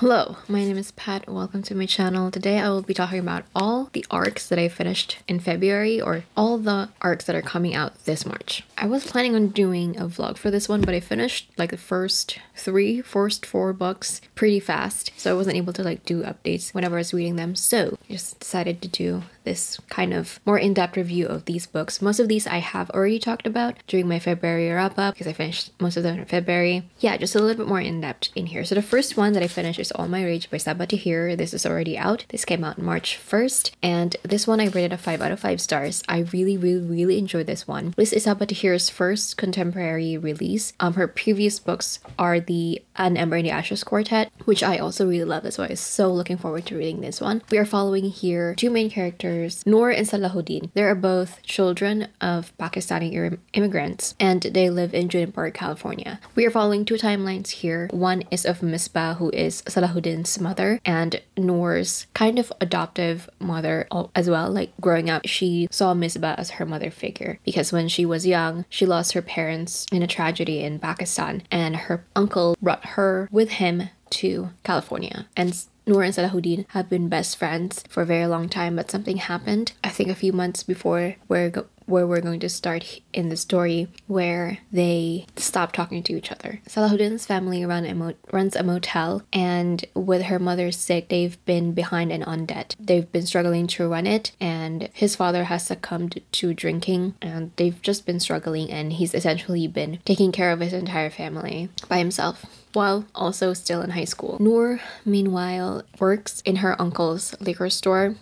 Hello, my name is Pat. Welcome to my channel. Today I will be talking about all the arcs that I finished in February or all the arcs that are coming out this March. I was planning on doing a vlog for this one, but I finished like the first three, first four books pretty fast, so I wasn't able to like do updates whenever I was reading them. So I just decided to do this kind of more in-depth review of these books. Most of these I have already talked about during my February wrap-up because I finished most of them in February. Yeah, just a little bit more in-depth in here. So the first one that I finished is All My Rage by Sabaa Tahir. This is already out. This came out March 1st. And this one I rated a 5 out of 5 stars. I really, really, really enjoyed this one. This is Sabaa Tahir's first contemporary release. Um, Her previous books are the An Ember in the Ashes Quartet, which I also really love as well. I was so looking forward to reading this one. We are following here two main characters, Noor and Salahuddin. They are both children of Pakistani immigrants and they live in Juniper, California. We are following two timelines here. One is of Misbah, who is Salahuddin's mother, and Noor's kind of adoptive mother as well. Like growing up, she saw Misbah as her mother figure because when she was young, she lost her parents in a tragedy in Pakistan, and her uncle brought her with him to California. And Noor and Salahuddin have been best friends for a very long time, but something happened, I think a few months before we're where we're going to start in the story where they stop talking to each other. Salahuddin's family run a runs a motel and with her mother sick, they've been behind and on debt. They've been struggling to run it and his father has succumbed to drinking and they've just been struggling and he's essentially been taking care of his entire family by himself while also still in high school. Noor, meanwhile, works in her uncle's liquor store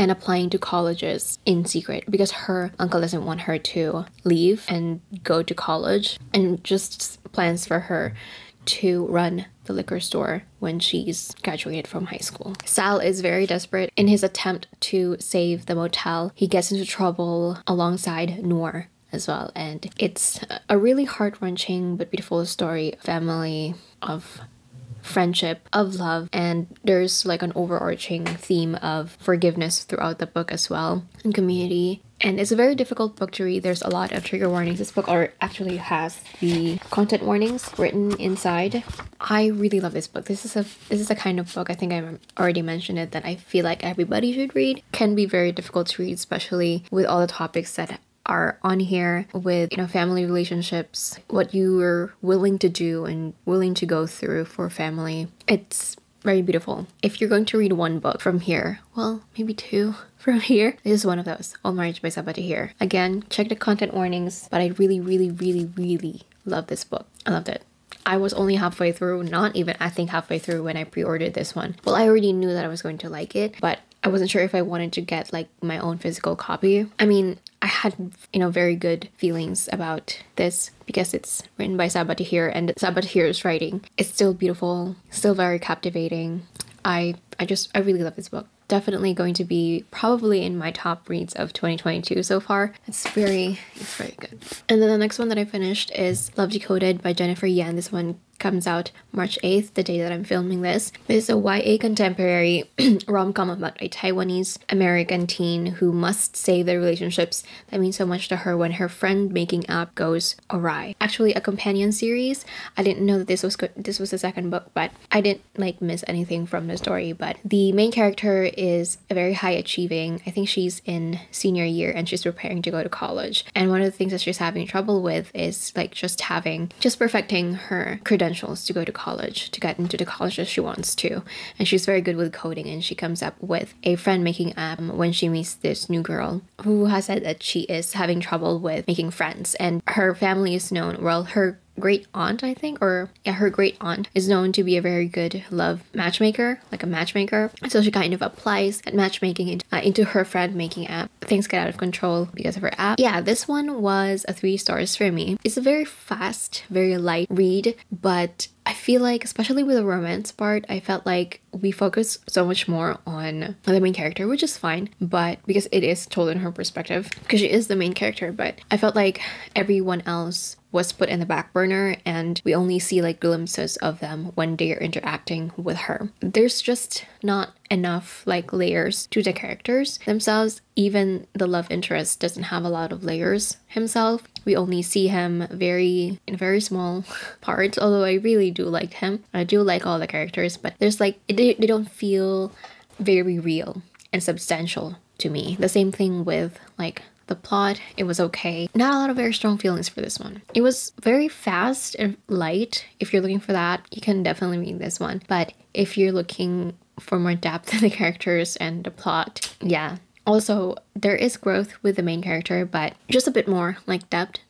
and applying to colleges in secret because her uncle doesn't want her to leave and go to college and just plans for her to run the liquor store when she's graduated from high school. Sal is very desperate in his attempt to save the motel. He gets into trouble alongside Noor as well and it's a really heart-wrenching but beautiful story family of friendship, of love, and there's like an overarching theme of forgiveness throughout the book as well, and community. And it's a very difficult book to read. There's a lot of trigger warnings. This book actually has the content warnings written inside. I really love this book. This is a this is a kind of book I think I already mentioned it that I feel like everybody should read. Can be very difficult to read, especially with all the topics that are on here with you know family relationships what you were willing to do and willing to go through for family. It's very beautiful. If you're going to read one book from here well maybe two from here. This is one of those. All My Rage by Sabaa Tahir again check the content warnings but i really really really really love this book. I loved it. I was only halfway through, not even I think halfway through when I pre-ordered this one. Well, I already knew that I was going to like it, but I wasn't sure if I wanted to get like my own physical copy. I mean, I had, you know, very good feelings about this because it's written by Sabaa Tahir and Sabaa Tahir's writing is still beautiful, still very captivating. I I just I really love this book. Definitely going to be probably in my top reads of 2022 so far. It's very it's very good. And then the next one that I finished is Love Decoded by Jennifer Yen. This one comes out March 8th, the day that I'm filming this. It's a YA contemporary rom-com about a Taiwanese American teen who must save the relationships that mean so much to her when her friend making app goes awry. Actually, a companion series. I didn't know that this was. This was the second book, but I didn't like miss anything from the story. But the main character is a very high achieving. I think she's in senior year and she's preparing to go to college. And one of the things that she's having trouble with is like just having just perfecting her credentials credentials to go to college, to get into the college that she wants to. And she's very good with coding and she comes up with a friend making app when she meets this new girl who has said that she is having trouble with making friends and her family is known, well, her great aunt, I think, or yeah, her great aunt is known to be a very good love matchmaker, like a matchmaker. So she kind of applies that matchmaking into, uh, into her friend making app. Things get out of control because of her app. Yeah, this one was a three stars for me. It's a very fast, very light read, but I feel like, especially with the romance part, I felt like we focus so much more on the main character, which is fine, but because it is told in her perspective, because she is the main character, but I felt like everyone else was put in the back burner and we only see like glimpses of them when they are interacting with her. There's just not enough like layers to the characters themselves. Even the love interest doesn't have a lot of layers himself. We only see him very in very small parts, although I really do like him. I do like all the characters, but there's like they, they don't feel very real and substantial to me. The same thing with like the plot, it was okay. Not a lot of very strong feelings for this one. It was very fast and light. If you're looking for that, you can definitely read this one. But if you're looking for more depth in the characters and the plot, yeah. Also, there is growth with the main character, but just a bit more like depth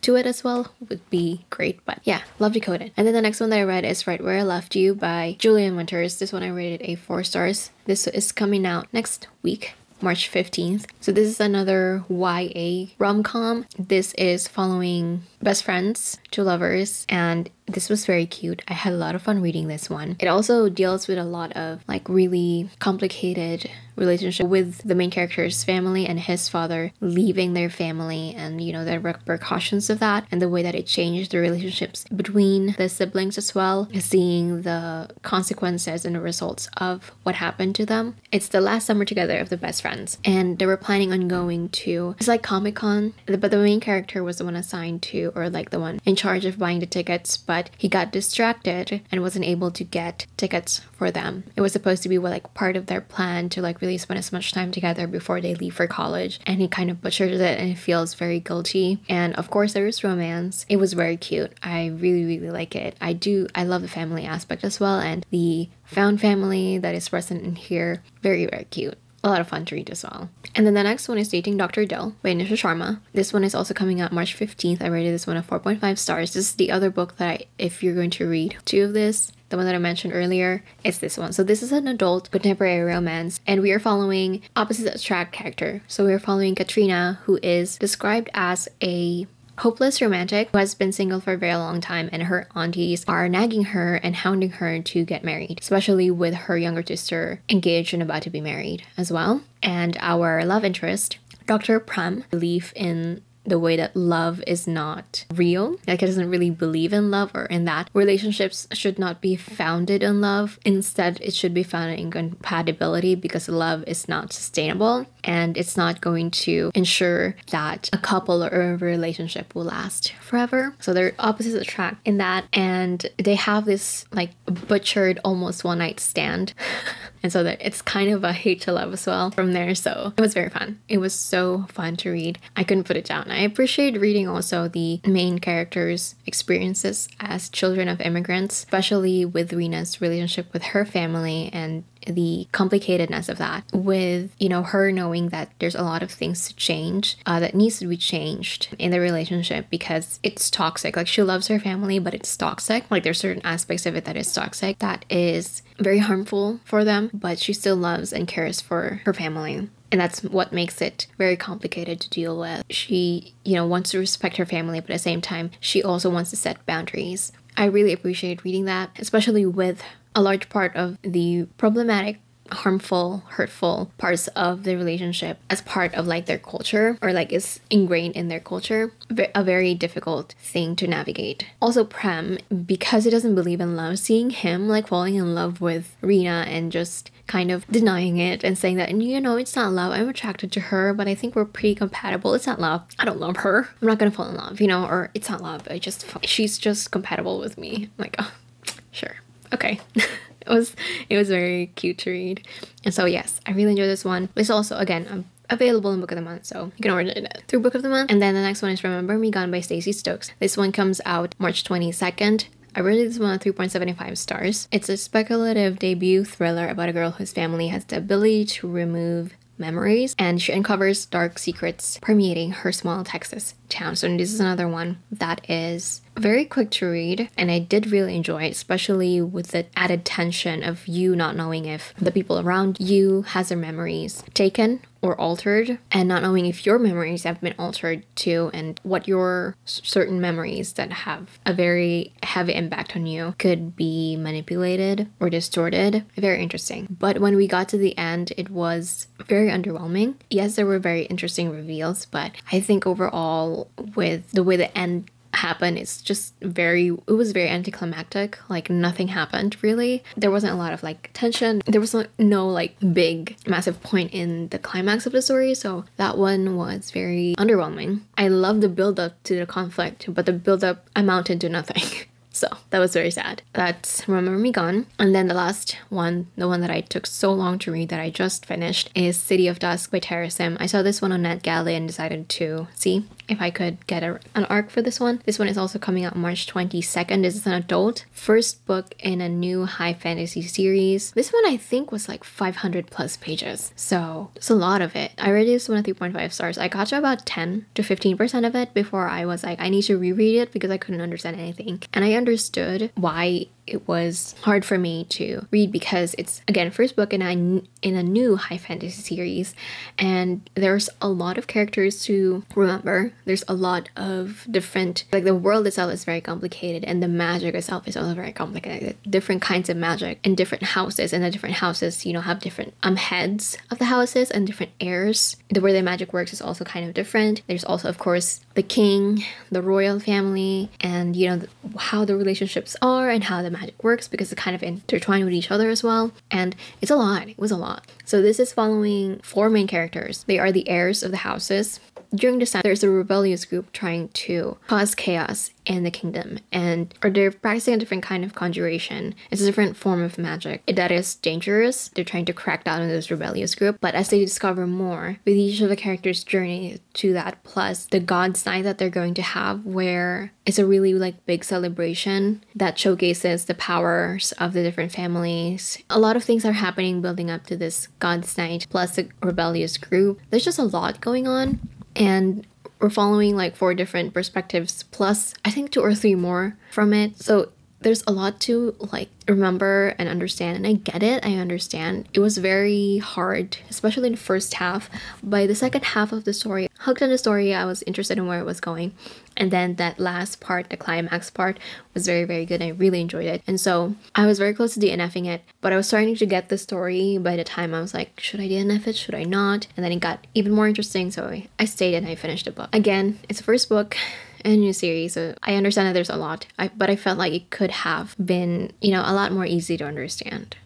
to it as well would be great. But yeah, love Decoded. And then the next one that I read is Right Where I Left You by Julian Winters. This one I rated a four stars. This is coming out next week. March 15th. So this is another YA rom-com. This is following best friends, two lovers, and this was very cute. I had a lot of fun reading this one. It also deals with a lot of like really complicated relationship with the main character's family and his father leaving their family and you know the repercussions of that and the way that it changed the relationships between the siblings as well seeing the consequences and the results of what happened to them it's the last summer together of the best friends and they were planning on going to it's like comic-con but the main character was the one assigned to or like the one in charge of buying the tickets but he got distracted and wasn't able to get tickets for them it was supposed to be like part of their plan to like really spend as much time together before they leave for college. And he kind of butchered it and it feels very guilty. And of course, there is romance. It was very cute. I really, really like it. I do, I love the family aspect as well. And the found family that is present in here, very, very cute a lot of fun to read as well. And then the next one is Dating Dr. Dil by Nisha Sharma. This one is also coming out March 15th. I rated this one a 4.5 stars. This is the other book that I, if you're going to read two of this, the one that I mentioned earlier is this one. So this is an adult contemporary romance and we are following opposites attract character. So we are following Kareena who is described as a hopeless romantic who has been single for a very long time and her aunties are nagging her and hounding her to get married, especially with her younger sister engaged and about to be married as well. And our love interest, Dr. Prem, believe in the way that love is not real. Like it doesn't really believe in love or in that. Relationships should not be founded on love. Instead, it should be founded in compatibility because love is not sustainable and it's not going to ensure that a couple or a relationship will last forever. So they're opposites attract in that and they have this like butchered almost one night stand. and so that it's kind of a hate to love as well from there. So it was very fun. It was so fun to read. I couldn't put it down. I appreciate reading also the main characters' experiences as children of immigrants, especially with Rena's relationship with her family and the complicatedness of that with you know her knowing that there's a lot of things to change uh, that needs to be changed in the relationship because it's toxic like she loves her family but it's toxic like there's certain aspects of it that is toxic that is very harmful for them but she still loves and cares for her family and that's what makes it very complicated to deal with. She, you know, wants to respect her family, but at the same time, she also wants to set boundaries. I really appreciate reading that, especially with a large part of the problematic harmful hurtful parts of the relationship as part of like their culture or like is ingrained in their culture a very difficult thing to navigate. Also prem because he doesn't believe in love seeing him like falling in love with rena and just kind of denying it and saying that you know it's not love. I'm attracted to her but i think we're pretty compatible. It's not love. I don't love her. I'm not gonna fall in love you know or it's not love. I just she's just compatible with me. I'm like oh sure okay. It was it was very cute to read. And so yes i really enjoyed this one. It's also again um, available in book of the month so you can order it through book of the month. And then the next one is remember me gone by stacey stokes. This one comes out march 22nd I rated this one 3.75 stars. It's a speculative debut thriller about a girl whose family has the ability to remove memories and she uncovers dark secrets permeating her small Texas town. So this is another one that is very quick to read and I did really enjoy it, especially with the added tension of you not knowing if the people around you has their memories taken or altered and not knowing if your memories have been altered too and what your certain memories that have a very heavy impact on you could be manipulated or distorted. Very interesting. But when we got to the end, it was very underwhelming. Yes, there were very interesting reveals, but I think overall with the way the end happened. It's just very it was very anticlimactic. Like nothing happened really. There wasn't a lot of like tension. There was no like big massive point in the climax of the story. So that one was very underwhelming. I love the build up to the conflict but the build up amounted to nothing So that was very sad. That's Remember Me Gone. And then the last one, the one that I took so long to read that I just finished, is City of Dusk by Tara Sim. I saw this one on NetGalley and decided to see if I could get a, an arc for this one. This one is also coming out March 22nd. This is an adult first book in a new high fantasy series. This one I think was like 500 plus pages. So it's a lot of it. I read this one at 3.5 stars. I got to about 10 to 15% of it before I was like, I need to reread it because I couldn't understand anything. And I understood why it was hard for me to read because it's again first book in a in a new high fantasy series. And there's a lot of characters to remember. There's a lot of different like the world itself is very complicated and the magic itself is also very complicated. Different kinds of magic and different houses. And the different houses you know have different um heads of the houses and different heirs. The way the magic works is also kind of different. There's also of course the king the royal family and you know how the relationships are and how the magic works because it's kind of intertwined with each other as well. And it's a lot. It was a lot. So this is following four main characters. They are the heirs of the houses during this time, there's a rebellious group trying to cause chaos in the kingdom, and or they're practicing a different kind of conjuration. It's a different form of magic that is dangerous. They're trying to crack down on this rebellious group, but as they discover more with each of the characters' journey to that, plus the God's Night that they're going to have, where it's a really like big celebration that showcases the powers of the different families. A lot of things are happening building up to this God's Night, plus the rebellious group. There's just a lot going on and we're following like four different perspectives plus I think two or three more from it. So there's a lot to like remember and understand and I get it I understand. It was very hard especially in the first half. By the second half of the story hooked on the story I was interested in where it was going and then that last part the climax part was very very good I really enjoyed it and so I was very close to DNFing it but I was starting to get the story by the time I was like should I DNF it should I not and then it got even more interesting so I stayed and I finished the book again it's the first book a new series. So I understand that there's a lot, I, but I felt like it could have been, you know, a lot more easy to understand.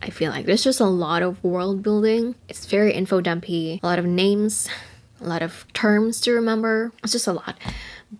I feel like there's just a lot of world building. It's very info dumpy, a lot of names, a lot of terms to remember. It's just a lot.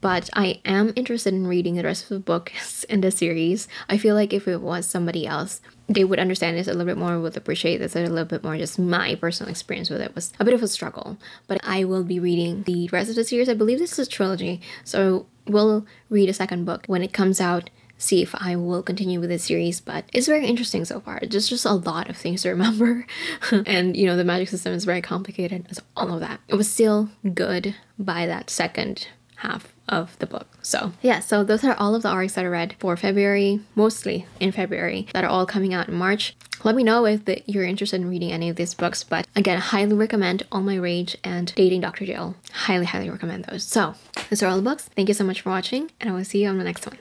But I am interested in reading the rest of the books in the series. I feel like if it was somebody else, they would understand this a little bit more, would appreciate this a little bit more. Just my personal experience with it was a bit of a struggle. But I will be reading the rest of the series. I believe this is a trilogy, so we'll read a second book when it comes out. See if I will continue with this series, but it's very interesting so far. There's just a lot of things to remember, and you know the magic system is very complicated. So all of that. It was still good by that second half of the book. So yeah, so those are all of the arcs that I read for February, mostly in February, that are all coming out in March. Let me know if the, you're interested in reading any of these books, but again, highly recommend All My Rage and Dating Dr. Dil. Highly, highly recommend those. So those are all the books. Thank you so much for watching, and I will see you on the next one.